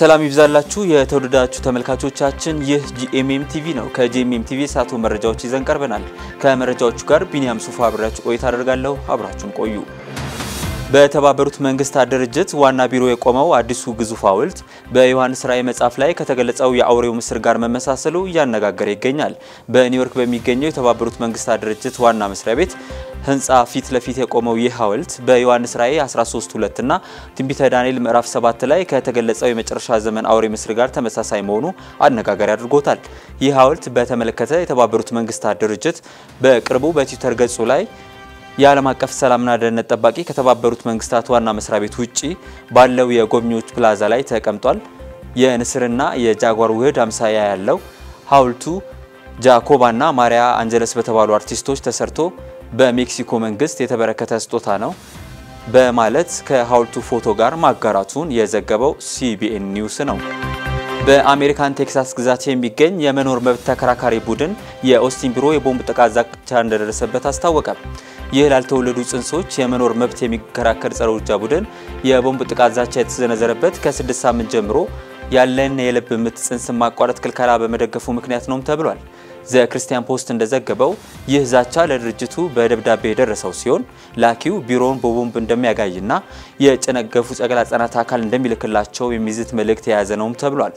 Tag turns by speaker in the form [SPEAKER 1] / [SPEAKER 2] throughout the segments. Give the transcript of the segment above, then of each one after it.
[SPEAKER 1] ሰላም ይብዛላችሁ የተወደዳችሁ ተመልካቾቻችን፣ ይህ ጂኤምኤም ቲቪ ነው። ከጂኤምኤም ቲቪ የሰዓቱ መረጃዎች ይዘን ቀርበናል። ከመረጃዎቹ ጋር ቢኒያም ሱፋ አብሬያችሁ ቆይታ አደርጋለሁ። አብራችሁን ቆዩ። በተባበሩት መንግስታት ድርጅት ዋና ቢሮ የቆመው አዲሱ ግዙፍ ሐውልት በዮሐንስ ራእይ መጽሐፍ ላይ ከተገለጸው የአውሬው ምስል ጋር መመሳሰሉ እያነጋገረ ይገኛል። በኒውዮርክ በሚገኘው የተባበሩት መንግስታት ድርጅት ዋና መስሪያ ቤት ህንፃ ፊት ለፊት የቆመው ይህ ሐውልት በዮሐንስ ራእይ 13:2 እና ትንቢተ ዳንኤል ምዕራፍ 7 ላይ ከተገለጸው የመጨረሻ ዘመን አውሬ ምስል ጋር ተመሳሳይ መሆኑ አነጋጋሪ አድርጎታል። ይህ ሐውልት በተመለከተ የተባበሩት መንግስታት ድርጅት በቅርቡ በትዊተር ገጹ ላይ የዓለም አቀፍ ሰላምና ደህንነት ጠባቂ ከተባበሩት መንግስታት ዋና መስሪያ ቤት ውጪ ባለው የጎብኚዎች ፕላዛ ላይ ተቀምጧል። የንስርና የጃጓር ውህድ አምሳያ ያለው ሐውልቱ ጃኮባና ማሪያ አንጀለስ በተባሉ አርቲስቶች ተሰርቶ በሜክሲኮ መንግስት የተበረከተ ስጦታ ነው በማለት ከሐውልቱ ፎቶ ጋር ማጋራቱን የዘገበው ሲቢኤን ኒውስ ነው። በአሜሪካን ቴክሳስ ግዛት የሚገኝ የመኖር መብት ተከራካሪ ቡድን የኦስቲን ቢሮ የቦምብ ጥቃት ዛቻ እንደደረሰበት አስታወቀ። ይህ ላልተወለዱ ጽንሶች የመኖር መብት የሚከራከር ጸረ ውርጃ ቡድን የቦምብ ጥቃት ዛቻ የተሰነዘረበት ከስድስት ሳምንት ጀምሮ ያለን የልብ ምት ጽንስ ማቋረጥ ክልከላ በመደገፉ ምክንያት ነውም ተብሏል። ዘ ክርስቲያን ፖስት እንደዘገበው ይህ ዛቻ ለድርጅቱ በደብዳቤ የደረሰው ሲሆን ላኪው ቢሮውን በቦምብ እንደሚያጋይና የጨነገፉ ጨቅላ ህጻናት አካል እንደሚልክላቸው የሚዝት መልእክት የያዘ ነውም ተብሏል።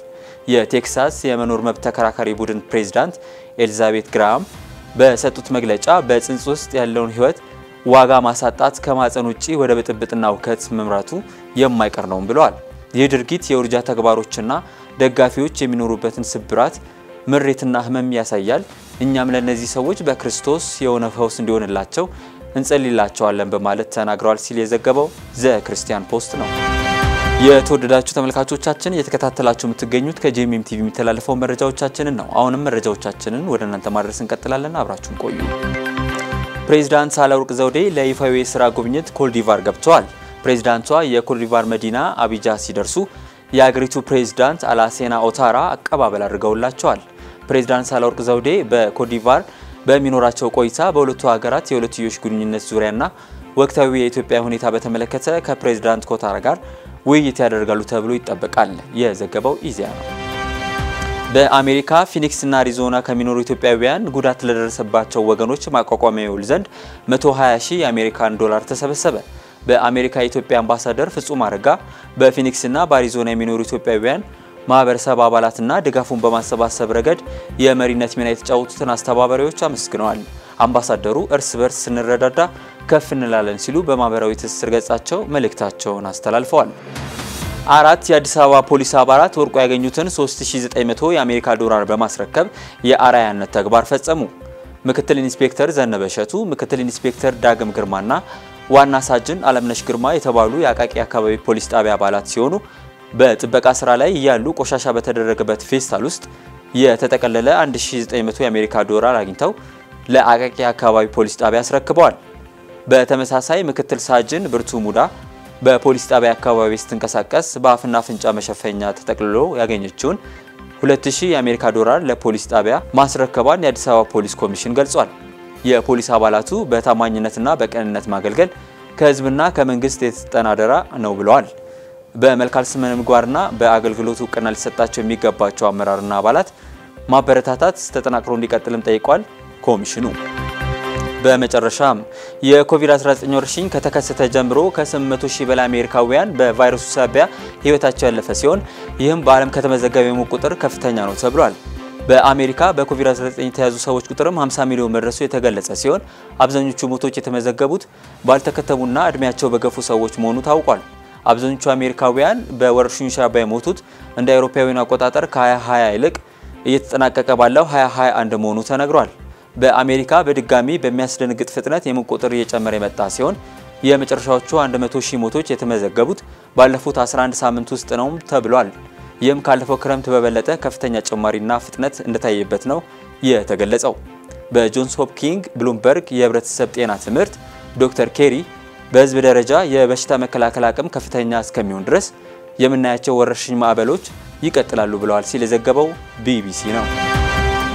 [SPEAKER 1] የቴክሳስ የመኖር መብት ተከራካሪ ቡድን ፕሬዝዳንት ኤሊዛቤት ግራሃም በሰጡት መግለጫ በጽንስ ውስጥ ያለውን ህይወት ዋጋ ማሳጣት ከማህፀን ውጪ ወደ ብጥብጥና ሁከት መምራቱ የማይቀር ነውም ብለዋል። ይህ ድርጊት የውርጃ ተግባሮችና ደጋፊዎች የሚኖሩበትን ስብራት ምሬትና ህመም ያሳያል። እኛም ለእነዚህ ሰዎች በክርስቶስ የሆነ ፈውስ እንዲሆንላቸው እንጸልይላቸዋለን በማለት ተናግረዋል ሲል የዘገበው ዘ ክርስቲያን ፖስት ነው። የተወደዳችሁ ተመልካቾቻችን እየተከታተላችሁ የምትገኙት ከጂኤምኤም ቲቪ የሚተላለፈው መረጃዎቻችንን ነው። አሁንም መረጃዎቻችንን ወደ እናንተ ማድረስ እንቀጥላለን። አብራችሁን ቆዩ። ፕሬዚዳንት ሳህለወርቅ ዘውዴ ለይፋዊ የስራ ጉብኝት ኮትዲቯር ገብተዋል። ፕሬዚዳንቷ የኮትዲቫር መዲና አቢጃ ሲደርሱ የአገሪቱ ፕሬዚዳንት አላሴና ኦታራ አቀባበል አድርገውላቸዋል። ፕሬዚዳንት ሳህለወርቅ ዘውዴ በኮትዲቫር በሚኖራቸው ቆይታ በሁለቱ ሀገራት የሁለትዮሽ ግንኙነት ዙሪያና ወቅታዊ የኢትዮጵያ ሁኔታ በተመለከተ ከፕሬዚዳንት ኮታራ ጋር ውይይት ያደርጋሉ ተብሎ ይጠበቃል። የዘገበው ኢዜአ ነው። በአሜሪካ ፊኒክስና አሪዞና ከሚኖሩ ኢትዮጵያውያን ጉዳት ለደረሰባቸው ወገኖች ማቋቋሚያ ይውል ዘንድ 120 ሺህ የአሜሪካን ዶላር ተሰበሰበ። በአሜሪካ የኢትዮጵያ አምባሳደር ፍጹም አረጋ በፊኒክስና በአሪዞና የሚኖሩ ኢትዮጵያውያን ማህበረሰብ አባላትና ድጋፉን በማሰባሰብ ረገድ የመሪነት ሚና የተጫወቱትን አስተባባሪዎች አመስግነዋል። አምባሳደሩ እርስ በርስ ስንረዳዳ ከፍ እንላለን ሲሉ በማህበራዊ ትስስር ገጻቸው መልእክታቸውን አስተላልፈዋል። አራት የአዲስ አበባ ፖሊስ አባላት ወርቆ ያገኙትን 3900 የአሜሪካ ዶላር በማስረከብ የአርአያነት ተግባር ፈጸሙ። ምክትል ኢንስፔክተር ዘነበ እሸቱ፣ ምክትል ኢንስፔክተር ዳግም ግርማና ዋና ሳጅን አለምነሽ ግርማ የተባሉ የአቃቂ አካባቢ ፖሊስ ጣቢያ አባላት ሲሆኑ በጥበቃ ስራ ላይ እያሉ ቆሻሻ በተደረገበት ፌስታል ውስጥ የተጠቀለለ 1900 የአሜሪካ ዶላር አግኝተው ለአቃቂ አካባቢ ፖሊስ ጣቢያ አስረክበዋል። በተመሳሳይ ምክትል ሳጅን ብርቱ ሙዳ በፖሊስ ጣቢያ አካባቢ ስትንቀሳቀስ በአፍና አፍንጫ መሸፈኛ ተጠቅልሎ ያገኘችውን 2000 የአሜሪካ ዶላር ለፖሊስ ጣቢያ ማስረከቧን የአዲስ አበባ ፖሊስ ኮሚሽን ገልጿል። የፖሊስ አባላቱ በታማኝነትና በቅንነት ማገልገል ከህዝብና ከመንግስት አደራ ነው ብለዋል። በመልካም ስነ ምግባርና በአገልግሎት እውቅና ሊሰጣቸው የሚገባቸው አመራርና አባላት ማበረታታት ተጠናክሮ እንዲቀጥልም ጠይቋል ኮሚሽኑ። በመጨረሻም የኮቪድ-19 ወረርሽኝ ከተከሰተ ጀምሮ ከ800 ሺህ በላይ አሜሪካውያን በቫይረሱ ሳቢያ ህይወታቸው ያለፈ ሲሆን ይህም በዓለም ከተመዘገበ የሞት ቁጥር ከፍተኛ ነው ተብሏል። በአሜሪካ በኮቪድ-19 የተያዙ ሰዎች ቁጥርም 50 ሚሊዮን መድረሱ የተገለጸ ሲሆን አብዛኞቹ ሞቶች የተመዘገቡት ባልተከተቡና እድሜያቸው በገፉ ሰዎች መሆኑ ታውቋል። አብዛኞቹ አሜሪካውያን በወረርሽኙ ሳቢያ የሞቱት እንደ አውሮፓውያን አቆጣጠር ከ2020 ይልቅ እየተጠናቀቀ ባለው 2021 መሆኑ ተነግሯል። በአሜሪካ በድጋሚ በሚያስደነግጥ ፍጥነት የሞት ቁጥር እየጨመረ የመጣ ሲሆን የመጨረሻዎቹ 100 ሺህ ሞቶች የተመዘገቡት ባለፉት 11 ሳምንት ውስጥ ነው ተብሏል። ይህም ካለፈው ክረምት በበለጠ ከፍተኛ ጭማሪና ፍጥነት እንደታየበት ነው የተገለጸው። በጆንስ ሆፕኪንስ ብሉምበርግ የህብረተሰብ ጤና ትምህርት ዶክተር ኬሪ በህዝብ ደረጃ የበሽታ መከላከል አቅም ከፍተኛ እስከሚሆን ድረስ የምናያቸው ወረርሽኝ ማዕበሎች ይቀጥላሉ ብለዋል ሲል የዘገበው ቢቢሲ ነው።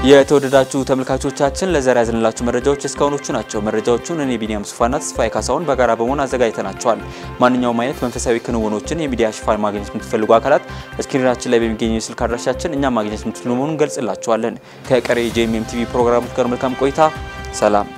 [SPEAKER 1] የተወደዳችሁ ተመልካቾቻችን ለዛሬ የያዝንላችሁ መረጃዎች እስካሁኖቹ ናቸው። መረጃዎቹን እኔ ቢኒያም ሱፋና ተስፋዬ ካሳሁን በጋራ በመሆን አዘጋጅተናቸዋል። ማንኛውም አይነት መንፈሳዊ ክንውኖችን የሚዲያ ሽፋን ማግኘት የምትፈልጉ አካላት screen ኣችን ላይ በሚገኘው የስልክ አድራሻችን እኛን ማግኘት የምትችሉ መሆኑን ገልጽላችኋለን። ከቀሪ የጂኤምኤም ቲቪ ፕሮግራሞች ጋር መልካም ቆይታ። ሰላም